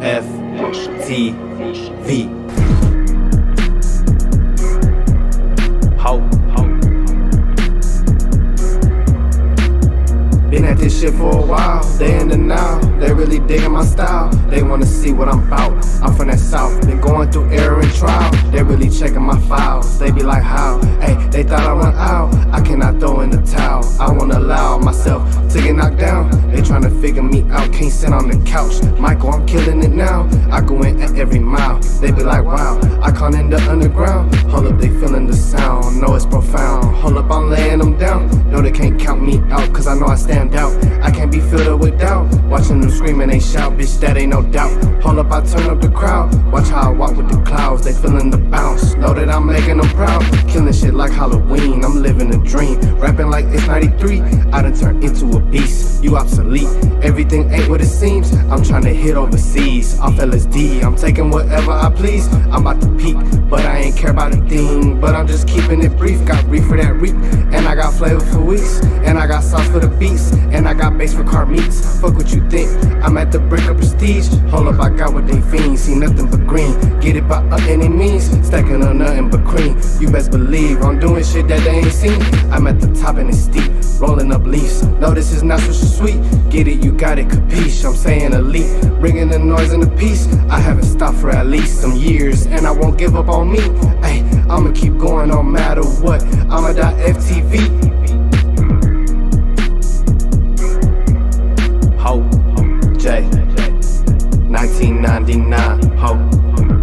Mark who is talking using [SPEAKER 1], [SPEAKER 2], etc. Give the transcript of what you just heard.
[SPEAKER 1] FTV.
[SPEAKER 2] Ho, ho.
[SPEAKER 1] Been at this shit for a while, they in the now. They really digging my style. They wanna see what I'm about. I'm from that south, been going through error and trial. They really checking my files. They be like, how? Hey, they thought I went out. I cannot throw in the towel. I won't allow myself to get knocked down. They tryna figure me out, can't sit on the couch. Michael, I'm killing it now. I go in at every mile. They be like, wow, I caught in the underground. Hold up, they feeling the sound. Profound. Hold up, I'm laying them down. No, they can't count me out, cause I know I stand out. I can't be filled up with doubt. Watching them scream and they shout, bitch, that ain't no doubt. Hold up, I turn up the crowd. Watch how I walk with the clouds, they feeling the bounce. Know that I'm making them proud. Killing shit like Halloween, I'm living a dream. Rapping like it's 93, I done turned into a beast. You obsolete, everything ain't what it seems. I'm trying to hit overseas, off LSD. I'm taking whatever I please. I'm about to peak, but I care about a thing. But I'm just keeping it brief. Got brief for that reap, and I got flavor for weeks. And I got sauce for the beats, and I got bass for car meats. Fuck what you think, I'm at the brink of prestige. Hold up, I got what they fiend. See nothing but green. Get it by uh, any means. Stacking on nothing but cream. You best believe I'm doing shit that they ain't seen. I'm at the top and it's steep. Rolling up leaves. No, this is not so sweet. Get it, you got it, capiche. I'm saying elite. Bringing the noise and the peace. I haven't stopped for at least some years, and I won't give up on me. I'ma keep going no matter what. I'ma die. FTV. Ho, J, 1999, ho.